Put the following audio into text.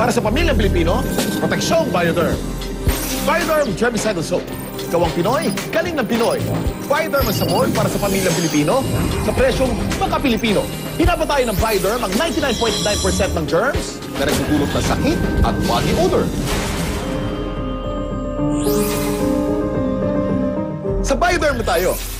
Para sa pamilyang Pilipino, proteksyong Bioderm. Bioderm Germicidal Soap. Gawang Pinoy, galing ng Pinoy. Bioderm ang sabon para sa pamilyang Pilipino sa presyong maka-Pilipino. Hinaba tayo ng Bioderm ang 99.9% ng germs na nagdudulot ng sakit at body odor. Sa Bioderm tayo.